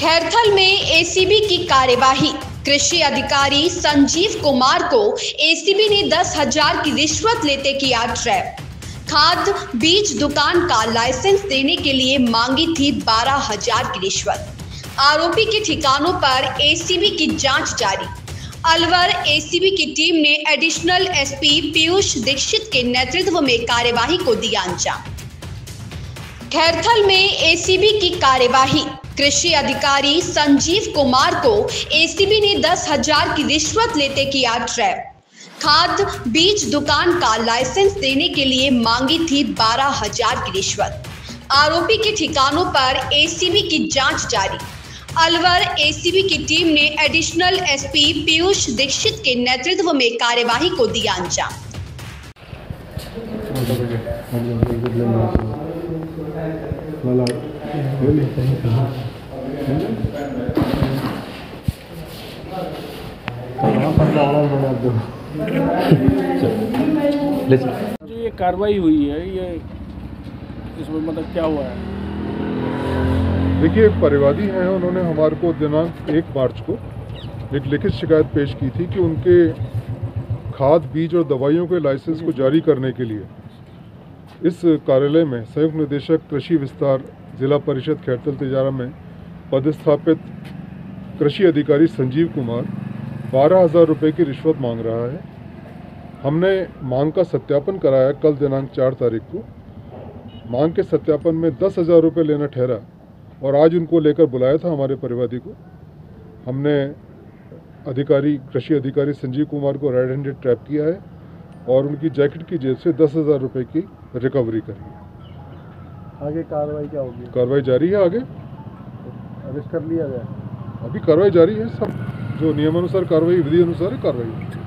खैरथल में एसीबी की कार्यवाही। कृषि अधिकारी संजीव कुमार को एसीबी ने दस हज़ार की रिश्वत लेते किया ट्रैप। खाद, बीज दुकान का लाइसेंस देने के लिए मांगी थी बारह हज़ार की रिश्वत। आरोपी के ठिकानों पर एसीबी की जाँच जारी। अलवर एसीबी की टीम ने एडिशनल एसपी पीयूष दीक्षित के नेतृत्व में कार्यवाही को दिया अंजाम। खैरथल में एसीबी की कार्यवाही। कृषि अधिकारी संजीव कुमार को एसीबी ने दस हज़ार की रिश्वत लेते किया ट्रैप खाद बीज दुकान का लाइसेंस देने के लिए मांगी थी बारह हज़ार की रिश्वत आरोपी के ठिकानों पर एसीबी की जाँच जारी अलवर एसीबी की टीम ने एडिशनल एसपी पीयूष दीक्षित के नेतृत्व में कार्यवाही को दिया अंजाम. जो ये कार्रवाई हुई है, ये इसमें मतलब क्या हुआ है? देखिए परिवादी हैं, उन्होंने हमारे को दिनांक एक मार्च को एक लिखित शिकायत पेश की थी कि उनके खाद, बीज और दवाइयों के लाइसेंस को जारी करने के लिए इस कार्यालय में संयुक्त निदेशक कृषि विस्तार जिला परिषद खैरतल तिजारा में पदस्थापित कृषि अधिकारी संजीव कुमार बारह हज़ार रुपये की रिश्वत मांग रहा है। हमने मांग का सत्यापन कराया कल दिनांक चार तारीख को। मांग के सत्यापन में दस हज़ार रुपये लेना ठहरा और आज उनको लेकर बुलाया था हमारे परिवादी को। हमने अधिकारी कृषि अधिकारी संजीव कुमार को रेड हैंडेड ट्रैप किया है और उनकी जैकेट की जेब से दस हज़ार रुपये की रिकवरी करी है। आगे कार्रवाई क्या होगी? कार्रवाई जारी है आगे? कर लिया गया। अभी कार्रवाई जारी है सब। जो नियमानुसार कार्रवाई विधि अनुसार कार्रवाई।